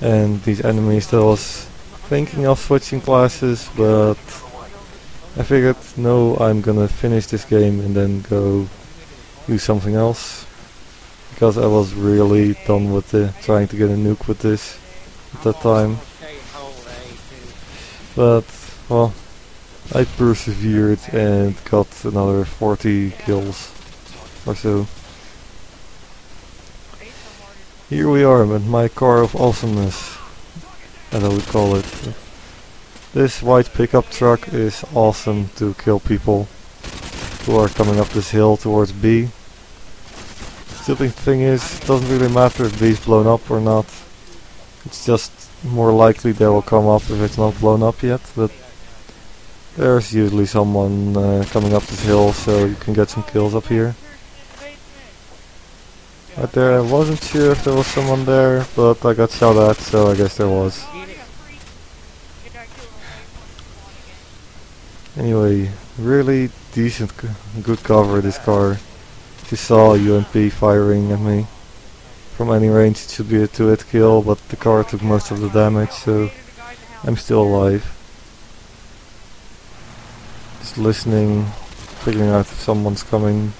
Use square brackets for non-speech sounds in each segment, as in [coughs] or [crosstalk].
And these enemies that I was thinking of switching classes, but I figured no, I'm gonna finish this game and then go do something else. Because I was really done with the trying to get a nuke with this at that time. But, well, I persevered and got another 40 kills or so. Here we are with my car of awesomeness, as I would call it. This white pickup truck is awesome to kill people who are coming up this hill towards B. Stupid thing is, it doesn't really matter if B is blown up or not. It's just more likely they will come up if it's not blown up yet, but there's usually someone uh, coming up this hill so you can get some kills up here. Right there, I wasn't sure if there was someone there, but I got shot at, so I guess there was. Anyway, really decent, good cover this car. She saw UMP firing at me. From any range it should be a 2-hit kill, but the car took most of the damage, so I'm still alive. Just listening, figuring out if someone's coming.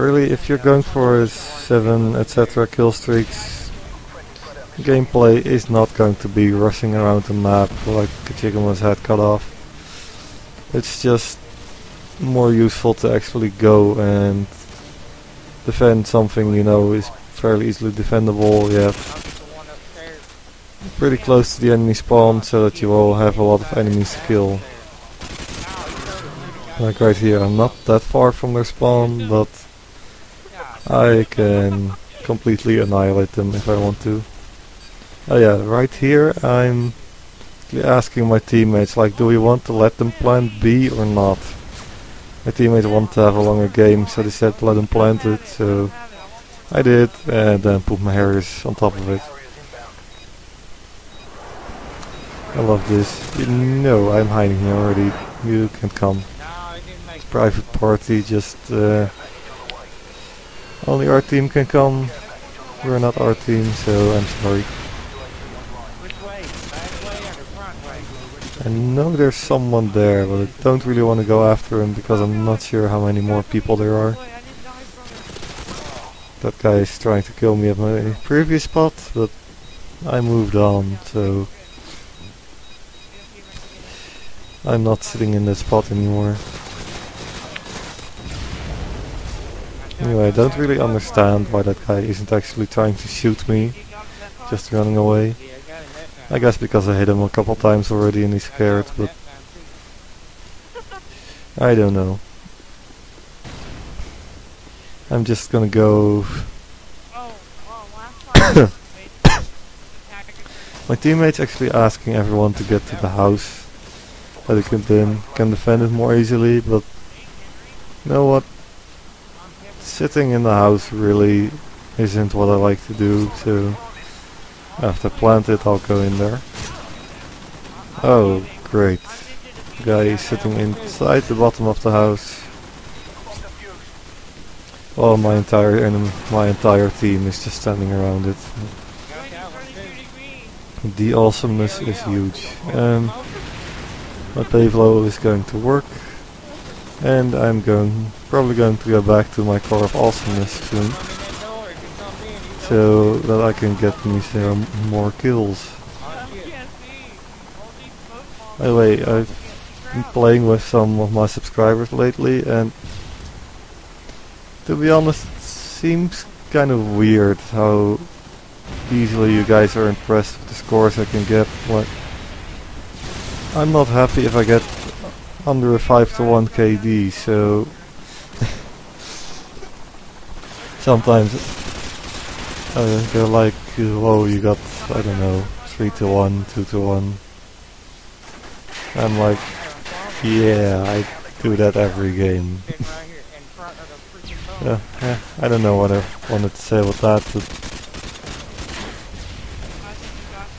Really, if you're going for a 7 etc kill streaks, gameplay is not going to be rushing around the map like a head cut off. It's just more useful to actually go and defend something you know is fairly easily defendable yet pretty close to the enemy spawn so that you will have a lot of enemies to kill. Like right here, I'm not that far from their spawn, but I can completely annihilate them if I want to. Oh yeah, right here I'm asking my teammates like do we want to let them plant B or not? My teammates want to have a longer game so they said let them plant it so I did and then put my Harriers on top of it. I love this. You know I'm hiding here already. You can come. Private party just uh, only our team can come. We're not our team, so I'm sorry. I know there's someone there, but I don't really want to go after him because I'm not sure how many more people there are. That guy is trying to kill me at my previous spot, but I moved on, so I'm not sitting in that spot anymore. Anyway, I don't really understand why that guy isn't actually trying to shoot me, just running away. I guess because I hit him a couple times already and he's scared, but I don't know. I'm just gonna go... [coughs] My teammate's actually asking everyone to get to the house that they can, can defend it more easily, but you know what? Sitting in the house really isn't what I like to do, so after plant it I'll go in there. Oh, great. Guy is sitting inside the bottom of the house. Well, my entire my entire team is just standing around it. The awesomeness is huge. Um, my Pave Low is going to work and I'm going probably going to go back to my car of awesomeness soon. So that I can get me some more kills. By the way, I've been playing with some of my subscribers lately and to be honest it seems kind of weird how easily you guys are impressed with the scores I can get. Like, I'm not happy if I get under a 5 to 1 KD, so [laughs] sometimes I go like, whoa, you got, I don't know, 3 to 1, 2 to 1. I'm like, yeah, I do that every game. [laughs] yeah, yeah, I don't know what I wanted to say with that, but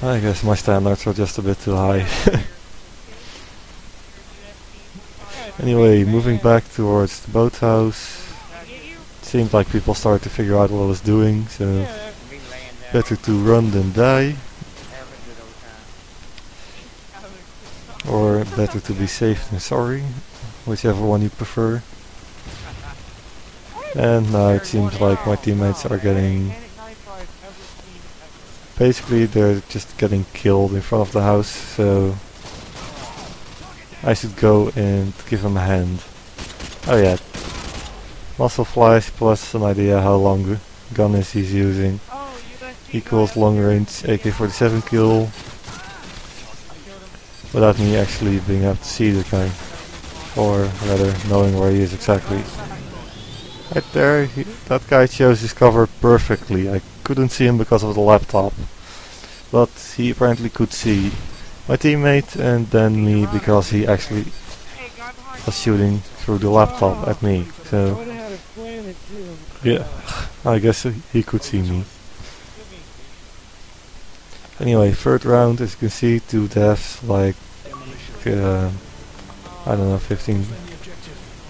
I guess my standards are just a bit too high. [laughs] Anyway, moving back towards the boathouse. seemed like people started to figure out what I was doing, so better to run than die, or better to be safe than sorry, whichever one you prefer. And now it seems like my teammates are getting basically they're just getting killed in front of the house so I should go and give him a hand. Oh yeah, muscle flies plus an idea how long gun is he's using equals long range AK-47 kill without me actually being able to see the guy or rather knowing where he is exactly. Right there, he, that guy chose his cover perfectly. I couldn't see him because of the laptop. But he apparently could see my teammate and then me because he actually was shooting through the laptop at me. So, yeah, I guess he could see me. Anyway, third round, as you can see, two deaths, like, uh, I don't know, 15,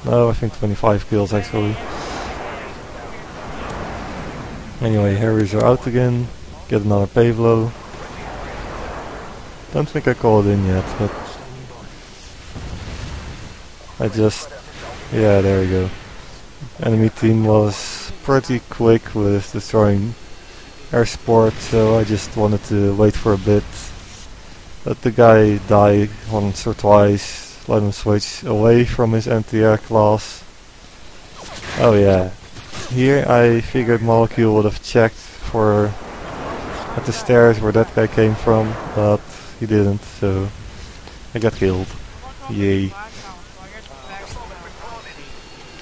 no, I think 25 kills actually. Anyway, Harriers are out again. Get another Pave Low. Don't think I called in yet, but I just yeah, there we go. Enemy team was pretty quick with destroying air support, so I just wanted to wait for a bit. Let the guy die once or twice, let him switch away from his anti-air class. Oh yeah, here I figured Molecule would have checked for at the stairs where that guy came from, but he didn't, so I got killed. Yay.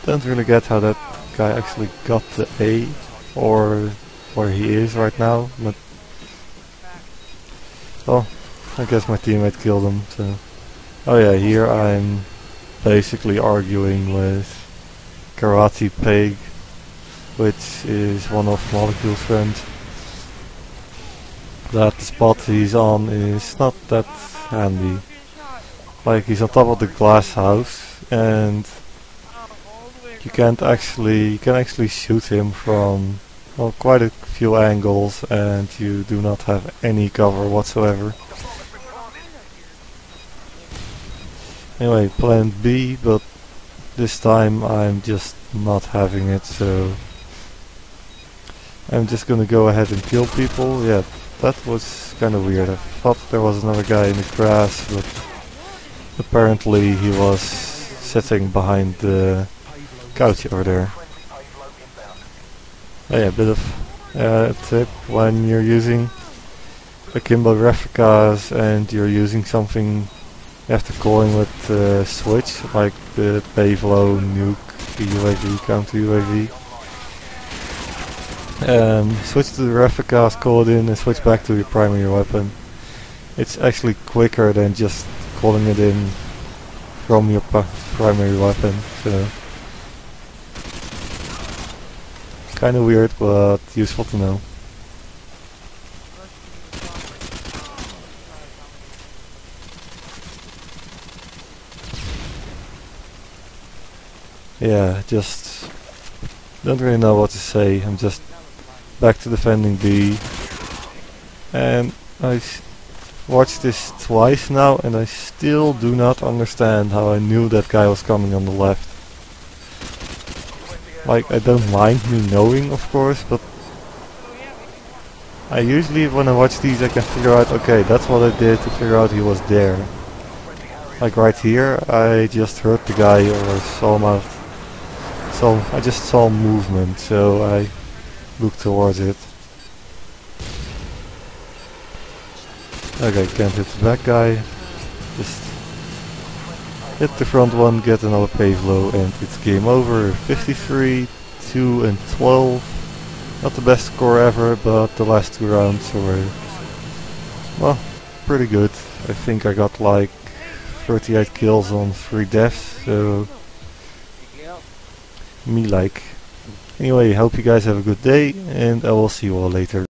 Don't really get how that guy actually got the A or where he is right now, but well, I guess my teammate killed him, so oh yeah, here I'm basically arguing with Karate Pig which is one of Molecule's friends. That the spot he's on is not that handy. Like he's on top of the glass house and you can't actually you can actually shoot him from well quite a few angles and you do not have any cover whatsoever. Anyway, plan B, but this time I'm just not having it, so I'm just gonna go ahead and kill people. Yeah, that was kind of weird. I thought there was another guy in the grass, but apparently he was sitting behind the couch over there. Oh yeah, a bit of uh, tip when you're using akimbo Rafficas and you're using something after calling with uh, switch, like the Pave Low, Nuke, UAV, counter UAV. Um, switch to the Rafficas, call it in and switch back to your primary weapon. It's actually quicker than just calling it in from your primary weapon, so kinda weird but useful to know. Yeah, just don't really know what to say, I'm just back to defending B. And I watched this twice now and I still do not understand how I knew that guy was coming on the left. Like, I don't mind me knowing, of course, but I usually, when I watch these, I can figure out, okay, that's what I did to figure out he was there. Like right here, I just heard the guy or saw him out. So I just saw movement, so I look towards it. Okay, can't hit the back guy. Just hit the front one, get another Pave Low and it's game over. 53, 2 and 12. Not the best score ever, but the last two rounds were, well, pretty good. I think I got like 38 kills on 3 deaths, so me like. Anyway, hope you guys have a good day and I will see you all later.